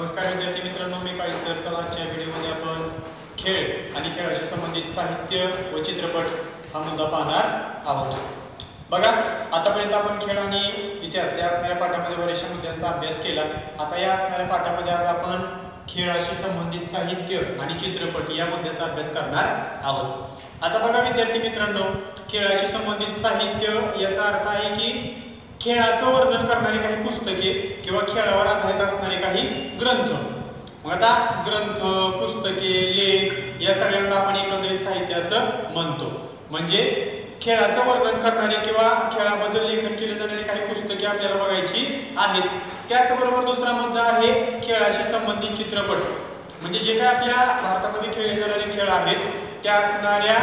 नमस्कार विद्यार्थी मित्रांनो मी काळी सर. चला आजच्या व्हिडिओमध्ये आपण खेळ आणि खेळाशी संबंधित साहित्य व चित्रपट हा मुद्दा पाहणार आहोत. बघा आतापर्यंत आपण खेळ आणि इतिहास या असणाऱ्या पाठामध्ये बऱ्याचशा मुद्द्यांचा अभ्यास केला. आता या असणाऱ्या पाठामध्ये आज आपण खेळाशी संबंधित साहित्य आणि चित्रपट या मुद्द्याचा अभ्यास करणार आहोत. आता बघा विद्यार्थी मित्रांनो खेळाशी संबंधित साहित्य याचा अर्थ आहे की खेळाचं वर्णन करणारी काही पुस्तके किंवा खेळावर आधारित असणारे काही ग्रंथ. मग आता ग्रंथ पुस्तके लेख या सगळ्यांना आपण एकंदरीत साहित्य असं म्हणतो. म्हणजे खेळाचं वर्णन करणारे किंवा खेळाबद्दल लेखन केले जाणारे काही पुस्तके आपल्याला बघायची आहेत. त्याचबरोबर दुसरा मुद्दा आहे खेळाशी संबंधित चित्रपट. म्हणजे जे काय आपल्या भारतामध्ये खेळले जाणारे खेळ आहेत त्या असणाऱ्या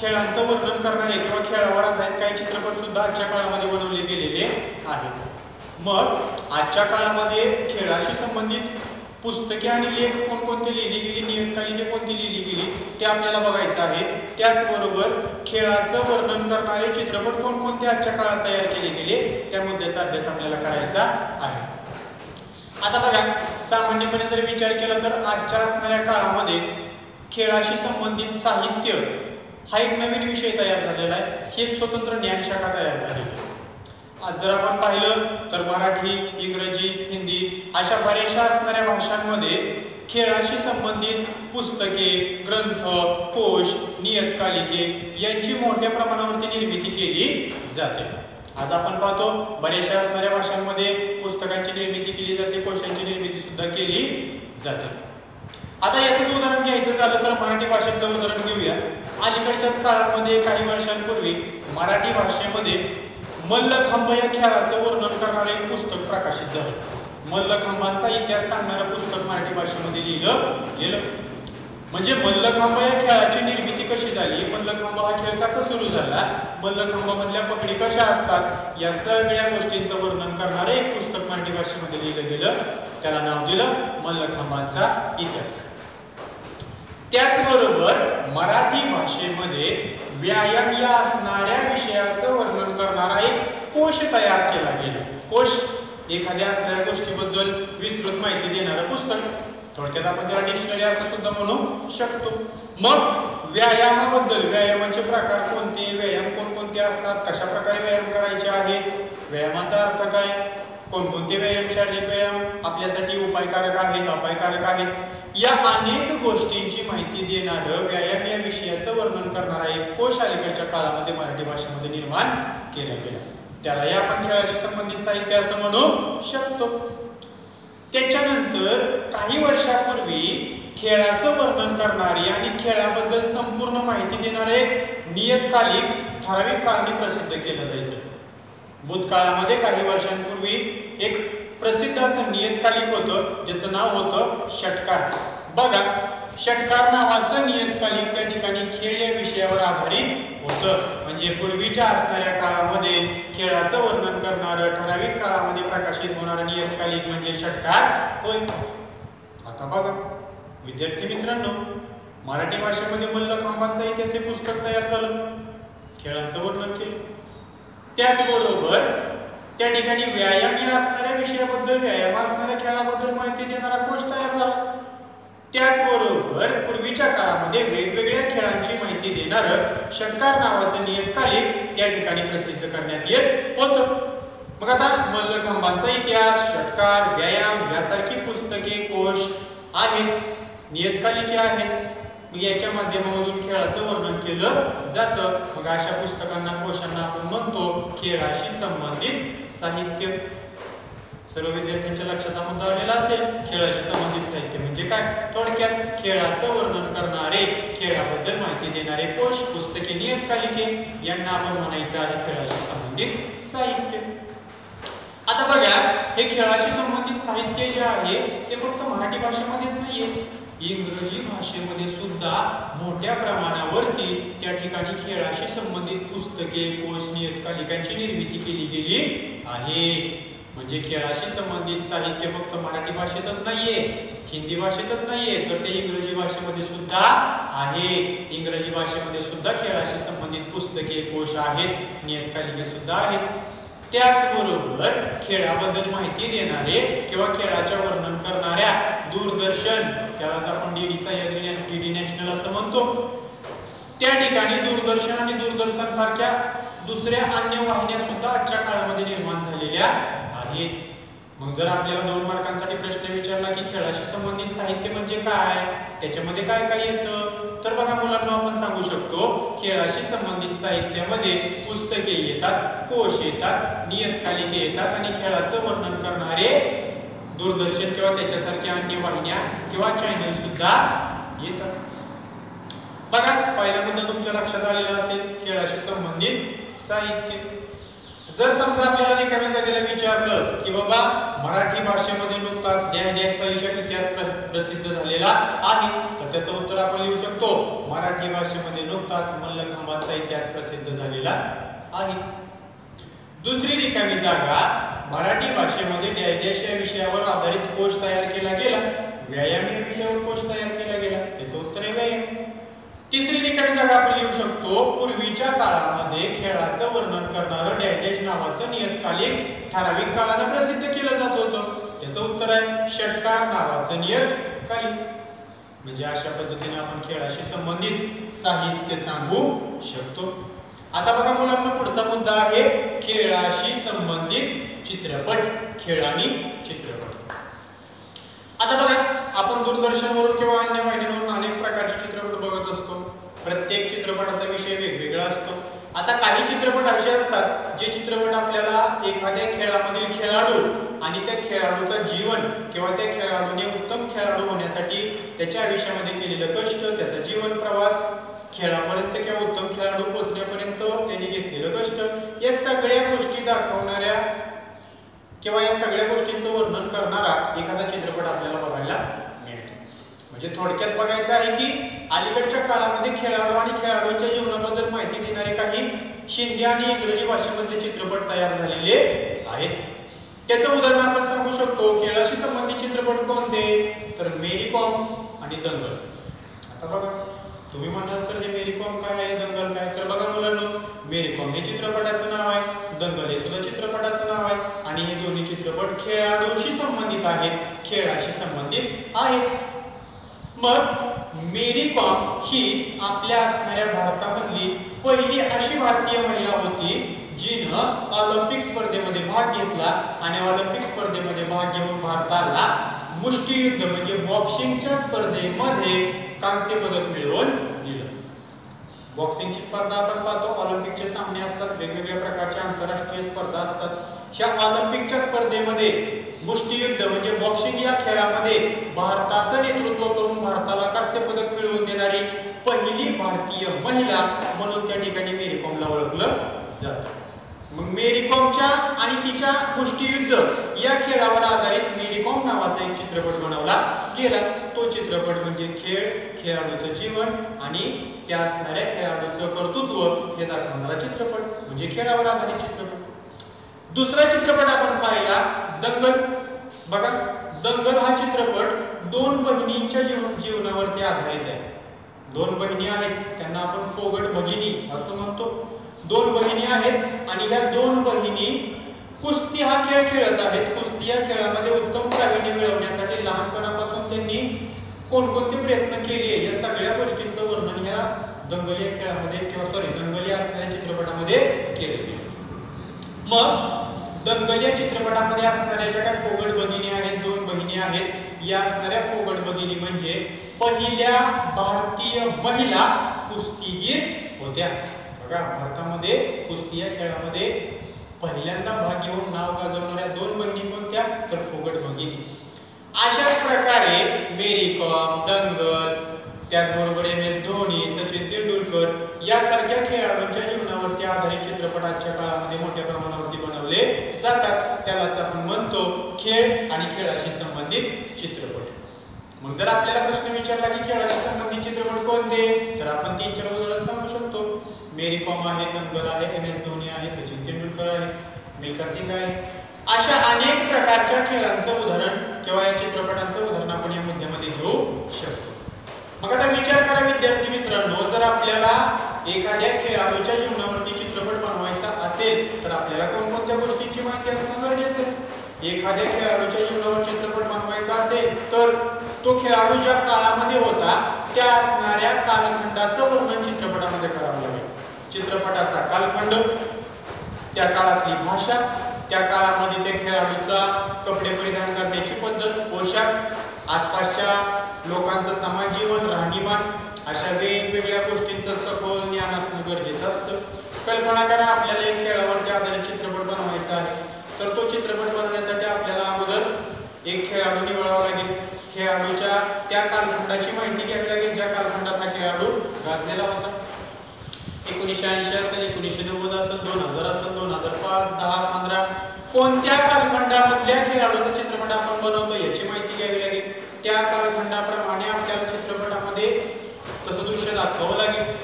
खेळांचं वर्णन करणारे किंवा खेळावर आधारित काही चित्रपट सुद्धा आजच्या काळामध्ये बनवले गेलेले आहेत. मग आजच्या काळामध्ये खेळाशी संबंधित पुस्तके आणि लेख कोणकोणते लिहिली गेली नियतकालिके कोणती लिहिली गेली ते आपल्याला बघायचं आहे. त्याचबरोबर खेळाचं वर्णन करणारे चित्रपट कोणकोणते आजच्या काळात तयार केले गेले त्या मुद्द्याचा अभ्यास आपल्याला करायचा आहे. आता बघा सामान्यपणे जर विचार केला तर आजच्या असणाऱ्या काळामध्ये खेळाशी संबंधित साहित्य हा एक नवीन विषय तयार झालेला आहे. ही एक स्वतंत्र ज्ञानशाखा तयार झालेली आहे. आज जर आपण पाहिलं तर मराठी इंग्रजी हिंदी अशा बऱ्याचशा असणाऱ्या भाषांमध्ये खेळाशी संबंधित पुस्तके ग्रंथ कोश नियतकालिके यांची मोठ्या प्रमाणावरती निर्मिती केली जाते. आज आपण पाहतो बऱ्याचशा असणाऱ्या भाषांमध्ये पुस्तकांची निर्मिती केली जाते कोशांची निर्मिती सुद्धा केली जाते. आता याचंच उदाहरण घ्यायचं झालं तर मराठी भाषेचं उदाहरण घेऊया. अलीकडच्याच काळामध्ये काही वर्षांपूर्वी मराठी भाषेमध्ये मल्लखांब या खेळाचं वर्णन करणारे एक पुस्तक प्रकाशित झालं. मल्लखांबांचा इतिहास सांगणारं पुस्तक मराठी भाषेमध्ये लिहिलं गेलं. म्हणजे मल्लखांब या खेळाची निर्मिती कशी झाली? मल्लखांब हा खेळ कसा सुरू झाला? मल्लखांबामधल्या पकडी कशा असतात? या सगळ्या गोष्टींचं वर्णन करणारं एक पुस्तक मराठी भाषेमध्ये लिहिलं गेलं. त्याला नाव दिलं मल्लखांबांचा इतिहास. त्याचबरोबर मराठी भाषेमध्ये व्यायाम या असणाऱ्या विषयाचं वर्णन करणारा एक कोश तयार केला गेला. कोश एखाद्या असणाऱ्या गोष्टीबद्दल विस्तृत माहिती देणारं पुस्तक. थोडक्यात आपण त्याला डिक्शनरी असं सुद्धा म्हणू शकतो. मग व्यायामाबद्दल व्यायामाचे प्रकार कोणते? व्यायाम कोणकोणते असतात? कशा प्रकारे व्यायाम करायचे आहेत? व्यायामाचा अर्थ काय? कोणकोणते व्यायाम? शारीरिक व्यायाम आपल्यासाठी उपायकारक आहेत अपायकारक आहेत? या अनेक गोष्टींची माहिती देणारं व्यायाम या विषयाचं वर्णन करणारा एक कोश अलीकडच्या काळामध्ये मराठी भाषेमध्ये निर्माण केला गेला त्यालाही आपण खेळाशी संबंधित साहित्य असं म्हणू शकतो. त्याच्यानंतर काही वर्षापूर्वी खेळाचं वर्णन करणारी आणि खेळाबद्दल संपूर्ण माहिती देणारे नियतकालिक ठराविक काळाने प्रसिद्ध केलं जायचं. भूतकाळामध्ये काही वर्षांपूर्वी एक प्रसिद्ध असं नियतकालिक होतं ज्याचं नाव होतं षटकार. बघा षटकार नावाचं नियतकालिक त्या ठिकाणी खेळ या विषयावर आधारित होतं. म्हणजे पूर्वीच्या असणाऱ्या काळामध्ये खेळाचं वर्णन करणारं ठराविक काळामध्ये प्रकाशित होणारं नियतकालिक म्हणजे षटकार होय. आता बघा विद्यार्थी मित्रांनो मराठी भाषेमध्ये मल्लखांबांचा इतिहास हे पुस्तक तयार झालं. खेळाचं वर्णन केलं. त्याचबरोबर त्या ठिकाणी व्यायाम या असणाऱ्या विषयाबद्दल व्यायाम असणाऱ्या खेळाबद्दल माहिती देणारा कोश तयार झाला. त्याचबरोबर पूर्वीच्या काळामध्ये वेगवेगळ्या खेळांची माहिती देणारं षटकार नावाचं नियतकालिक त्या ठिकाणी प्रसिद्ध करण्यात येत होतं. मग आता मल्लखांबांचा इतिहास षटकार व्यायाम यासारखी पुस्तके कोश आहेत नियतकालिके आहेत. याच्या माध्यमामधून खेळाचं वर्णन केलं जातं. मग अशा पुस्तकांना कोशांना आपण म्हणतो खेळाशी संबंधित साहित्य. सर्व विद्यार्थ्यांच्या लक्षात हा मुद्दा आलेला असेल खेळाशी संबंधित साहित्य म्हणजे काय? थोडक्यात खेळाचं वर्णन करणारे खेळाबद्दल माहिती देणारे कोश पुस्तके नियतकालिके यांना आपण म्हणायचं आहे खेळाशी संबंधित साहित्य. आता बघा हे खेळाशी संबंधित साहित्य जे आहे ते फक्त मराठी भाषेमध्येच नाहीये. इंग्रजी भाषेमध्ये सुद्धा मोठ्या प्रमाणावरती त्या ठिकाणी खेळाशी संबंधित पुस्तके कोश नियतकालिकांची निर्मिती केली गेली आहे. म्हणजे खेळाशी संबंधित साहित्य फक्त मराठी भाषेतच नाहीये हिंदी भाषेतच नाहीये तर ते इंग्रजी भाषेमध्ये सुद्धा आहे इंग्रजी भाषेमध्ये सुद्धा खेळाशी संबंधित पुस्तके कोश आहेत नियतकालिके सुद्धा आहेत. त्याचबरोबर खेळाबद्दल माहिती देणारे किंवा खेळाच्या वर्णन करणाऱ्या दूरदर्शन त्यालाच आपण डीडीचा डीडी नॅशनल असं म्हणतो. त्या ठिकाणी दूरदर्शन आणि दूरदर्शन सारख्या दुसऱ्या अन्य वाहिन्या सुद्धा आजच्या काळामध्ये निर्माण झालेल्या आहेत मग जर आपल्याला दोन मार्कांसाठी प्रश्न विचारला की खेळाशी संबंधित साहित्य म्हणजे काय? त्याच्यामध्ये काय काय येतं? तर बघा मुलांना आपण सांगू शकतो खेळाशी संबंधित साहित्यामध्ये पुस्तके येतात कोश येतात नियतकालिके येतात आणि खेळाचं वर्णन करणारे दूरदर्शन किंवा त्याच्यासारख्या अन्य वाहिन्या किंवा चॅनल सुद्धा येतात. बघा पहिल्यांदा तुमच्या लक्षात आलेलं असेल खेळाशी संबंधित साहित्य. जर समजा आपल्याला रिकाम्या जागेला विचारलं की बाबा मराठी भाषेमध्ये नुकताच डॅश डॅशचा विषय इतिहास प्रसिद्ध झालेला आहे तर त्याचं उत्तर आपण लिहू शकतो. मराठी भाषेमध्ये नुकताच मल्लखांबाचा इतिहास प्रसिद्ध झालेला आहे. दुसरी रिकामी जागा मराठी भाषेमध्ये डॅश या विषयावर आधारित कोश तयार केला गेला. व्यायाम या विषयावर कोश तयार केला गेला याचं उत्तर आहे व्यायाम तिसरी निकट जागा आपण लिहू शकतो. पूर्वीच्या काळामध्ये खेळाचं वर्णन करणारं डॅजेज नावाचं नियतकालिक ठराविक काळानं प्रसिद्ध केलं जात होतं. त्याचं उत्तर आहे षटकार नावाचं नियतकालिक. म्हणजे अशा पद्धतीने आपण खेळाशी संबंधित साहित्य सांगू शकतो. आता बघा मुलांना पुढचा मुद्दा आहे खेळाशी संबंधित चित्रपट खेळ आणि चित्रपट. आता बघा आपण दूरदर्शनवरून किंवा अन्य वाहिन्यांवरून अनेक प्रकारचे होत असतो. प्रत्येक चित्रपटाचा विषय वेगवेगळा असतो. आता काही चित्रपट असे असतात जे चित्रपट आपल्याला एखाद्या खेळामधील खेळाडू आणि त्या खेळाडूचं जीवन किंवा त्या खेळाडूने उत्तम खेळाडू होण्यासाठी त्याच्या आयुष्यामध्ये केलेलं कष्ट त्याचा जीवन प्रवास खेळापर्यंत किंवा उत्तम खेळाडू पोहोचण्यापर्यंत त्यांनी घेतलेलं कष्ट या सगळ्या गोष्टी दाखवणाऱ्या किंवा या सगळ्या गोष्टींचं वर्णन करणारा एखादा चित्रपट आपल्याला बघायला म्हणजे थोडक्यात बघायचं आहे की अलीकडच्या काळामध्ये खेळाडू आणि खेळाडूंच्या जीवनाबद्दल माहिती देणारे काही हिंदी आणि इंग्रजी भाषेमधले चित्रपट तयार झालेले आहेत. त्याचं उदाहरण आपण सांगू शकतो खेळाशी संबंधित चित्रपट कोणते? तर मेरी कॉम आणि दंगल. आता बघा तुम्ही म्हणाल सर हे मेरी कॉम काय आहे? दंगल काय? तर बघा मुलांना मेरी कॉम हे चित्रपटाचं नाव आहे दंगल हे सुद्धा चित्रपटाचं नाव आहे आणि हे दोन्ही चित्रपट खेळाडूशी संबंधित आहेत खेळाशी संबंधित आहेत. मग मेरी कॉम ही आपल्या असणाऱ्या भारतामधली पहिली अशी भारतीय महिला होती जिनं ऑलिम्पिक स्पर्धेमध्ये भाग घेतला आणि ऑलिम्पिक स्पर्धेमध्ये भाग घेऊन भारताला मुष्टियुद्ध म्हणजे बॉक्सिंगच्या स्पर्धेमध्ये कांस्य पदक मिळवून दिलं. बॉक्सिंगची स्पर्धा आपण पाहतो ऑलिम्पिकचे सामने असतात वेगवेगळ्या प्रकारच्या आंतरराष्ट्रीय स्पर्धा असतात. ह्या ऑलिम्पिकच्या स्पर्धेमध्ये मुष्टियुद्ध म्हणजे बॉक्सिंग या खेळामध्ये भारताचं नेतृत्व करून भारताला कांस्य पदक मिळवून देणारी पहिली भारतीय महिला म्हणून त्या ठिकाणी मेरी कॉमला ओळखलं जातं. मग मेरी कॉमच्या आणि तिच्या मुष्टियुद्ध या खेळावर आधारित मेरी कॉम नावाचा एक चित्रपट बनवला गेला. तो चित्रपट म्हणजे खेळ खेळाडूचं जीवन आणि त्या असणाऱ्या खेळाडूचं कर्तृत्व हे दाखवणारा चित्रपट म्हणजे खेळावर आधारित चित्रपट. दुसरा चित्रपट आपण पाहिला दंगल. बघा दंगल हा चित्रपट दोन बहिणींच्या जीवन जीवनावरती आधारित आहे. दोन बहिणी आहेत त्यांना आपण फोगट भगिनी असं म्हणतो. दोन बहिणी आहेत आणि या दोन बहिणी कुस्ती हा खेळ खेळत आहेत. कुस्ती या खेळामध्ये उत्तम प्रावीण्य मिळवण्यासाठी लहानपणापासून त्यांनी कोणकोणते प्रयत्न केले या सगळ्या गोष्टींचं वर्णन या दंगल या खेळामध्ये किंवा सॉरी दंगल या चित्रपटामध्ये केले मग दंगल या चित्रपटामध्ये असणाऱ्या ज्या काही फोगट भगिनी आहेत दोन बहिणी आहेत. या असणाऱ्या फोगट भगिनी म्हणजे पहिल्या भारतीय महिला कुस्तीगीर होत्या. बघा भारतामध्ये कुस्ती या खेळामध्ये पहिल्यांदा भाग घेऊन नाव गाजवणाऱ्या दोन बहिणी कोणत्या? तर फोगट भगिनी. अशाच प्रकारे मेरी कॉम दंगल त्याचबरोबर एम एस धोनी सचिन तेंडुलकर यासारख्या खेळाडूंच्या जीवनावरती आधारित चित्रपटाच्या काळामध्ये मोठ्या प्रमाणावरती दाखवले जातात. त्यालाच आपण म्हणतो खेळ आणि खेळाशी संबंधित चित्रपट. मग जर आपल्याला प्रश्न विचारला की खेळाशी संबंधित चित्रपट कोणते तर आपण तीन चार उदाहरण सांगू शकतो. मेरी कॉम आहे दंगल आहे एम एस धोनी आहे सचिन तेंडुलकर आहे मिल्खा सिंग आहे. अशा अनेक प्रकारच्या खेळांचं उदाहरण किंवा या चित्रपटांचं उदाहरण आपण या मुद्द्यामध्ये घेऊ शकतो. मग आता विचार करा विद्यार्थी मित्रांनो जर आपल्याला एखाद्या खेळाडूच्या जीवनावरती चित्रपट बनवायचा असेल तर आपल्याला कोणकोणत्या गोष्टींची माहिती असणं गरजेचं आहे? एखाद्या खेळाडूच्या जीवनावर चित्रपट बनवायचा असेल तर तो खेळाडू ज्या काळामध्ये होता त्या असणाऱ्या कालखंडाचं वर्णन चित्रपटामध्ये करावं लागेल. चित्रपटाचा कालखंड त्या काळातली भाषा त्या काळामध्ये त्या खेळाडूचा कपडे परिधान करण्याची पद्धत पोशाख आसपासच्या लोकांचं समाज जीवन राहणीमान अशा वेगवेगळ्या गोष्टींचं सखोल ज्ञान कल्पना करा आपल्याला एक खेळावरती आधारित चित्रपट बनवायचा आहे. तर तो चित्रपट बनवण्यासाठी आपल्याला अगोदर एक खेळाडू निवडावा लागेल. खेळाडूच्या त्या कालखंडाची माहिती घ्यावी लागेल ज्या कालखंडात हा खेळाडू गाजलेला होता. एकोणीसशे ऐंशी असेल एकोणीसशे नव्वद असेल दोन हजार असेल दोन हजार पाच दहा पंधरा कोणत्या कालखंडामधल्या खेळाडूचा चित्रपट आपण बनवतो याची माहिती घ्यावी लागेल. त्या कालखंडाप्रमाणे आपल्याला चित्रपटामध्ये तसं दृश्य दाखवावं लागेल.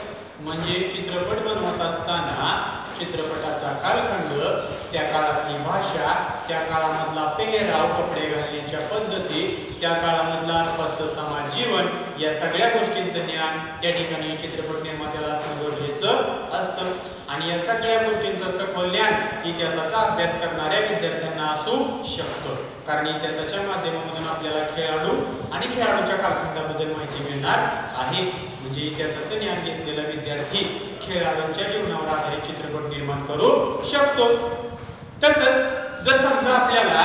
म्हणजे चित्रपट बनवत चित्रपटाचा कालखंड त्या काळातली भाषा त्या काळामधला पेहराव कपडे घालण्याच्या पद्धती त्या काळामधला आसपासचं समाज जीवन या सगळ्या गोष्टींचं ज्ञान त्या ठिकाणी चित्रपट निर्मात्याला असणं गरजेचं असतं. आणि या सगळ्या गोष्टींचं सखोल ज्ञान इतिहासाचा अभ्यास करणाऱ्या विद्यार्थ्यांना असू शकतं. कारण इतिहासाच्या माध्यमातून आपल्याला खेळाडू आणि खेळाडूच्या कालखंडाबद्दल माहिती मिळणार आहे. म्हणजे इतिहासाचं ज्ञान घेतलेला विद्यार्थी खेळाडूंच्या जीवनावर आधारित चित्रपट निर्माण करू शकतो. तसंच जर समजा आपल्याला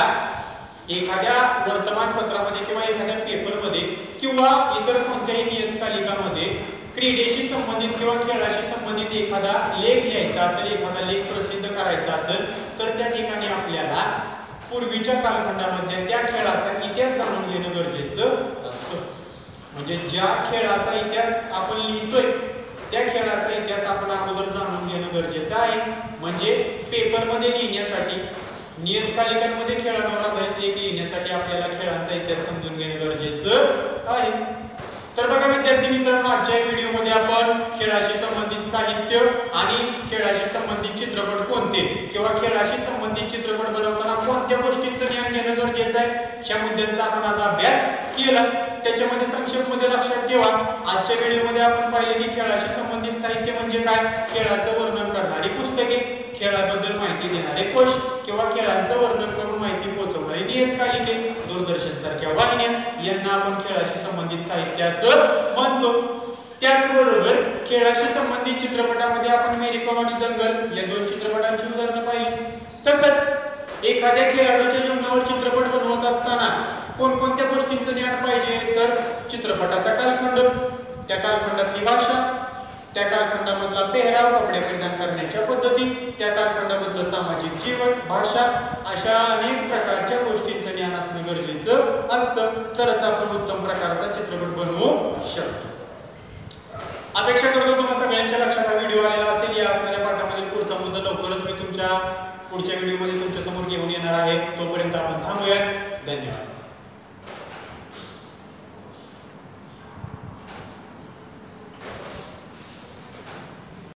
एखाद्या वर्तमानपत्रामध्ये किंवा एखाद्या पेपरमध्ये किंवा इतर कोणत्याही नियतकालिकामध्ये क्रीडेशी संबंधित किंवा खेळाशी संबंधित एखादा लेख लिहायचा असेल एखादा लेख प्रसिद्ध करायचा असेल तर त्या ठिकाणी आपल्याला पूर्वीच्या कालखंडामध्ये त्या खेळाचा इतिहास जाणून घेणं गरजेचं असतं. म्हणजे ज्या खेळाचा इतिहास आपण लिहितोय त्या खेळाचा इतिहास आपण अगोदर जाणून घेणं गरजेचं आहे. म्हणजे पेपरमध्ये लिहिण्यासाठी नियतकालिकांमध्ये खेळांवर आधारित लेख लिहिण्यासाठी आपल्याला खेळांचा इतिहास समजून घेणं गरजेचं आहे. तर बघा विद्यार्थी मित्रांनो आजच्या व्हिडिओमध्ये आपण खेळाशी संबंधित साहित्य आणि खेळाशी संबंधित चित्रपट कोणते किंवा खेळाशी संबंधित चित्रपट बनवताना कोणत्या गोष्टींचं ज्ञान घेणं गरजेचं आहे या मुद्द्यांचा आपण आज अभ्यास केला. त्याच्यामध्ये संक्षेपमध्ये लक्षात ठेवा. आजच्या व्हिडिओमध्ये आपण पाहिले की खेळाशी संबंधित साहित्य म्हणजे काय? खेळाचं वर्णन करणारी पुस्तके. खेळाबद्दल माहिती देणारे कोश किंवा खेळांचं वर्णन करून माहिती पोहोचवणारी नियतकालिके. दूरदर्शन सारख्या वाहिन्या यांना आपण खेळाशी संबंधित साहित्य असं म्हणतो. त्याचबरोबर खेळाशी संबंधित चित्रपटामध्ये आपण मेरी कॉम आणि दंगल या दोन चित्रपटांची उदाहरणं पाहिली. तसंच एखाद्या खेळाडूच्या जीवनावर चित्रपट बनवत असताना कोणकोणत्या गोष्टींचं ज्ञान पाहिजे? तर चित्रपटाचा कालखंड त्या कालखंडातली भाषा त्या कालखंडामधला पेहराव कपडे परिधान करण्याच्या पद्धती त्या कालखंडामधलं सामाजिक जीवन भाषा अशा अनेक प्रकारच्या गोष्टींचं ज्ञान असणं गरजेचं असतं. तरच आपण उत्तम प्रकारचा चित्रपट बनवू शकतो. अपेक्षा करतो तुम्हाला सगळ्यांच्या लक्षात हा व्हिडिओ आलेला असेल. या असणाऱ्या पाठामध्ये पुढचा मुद्दा लवकरच मी तुमच्या पुढच्या व्हिडिओमध्ये तुमच्यासमोर घेऊन येणार आहे. तोपर्यंत आपण थांबूया धन्यवाद.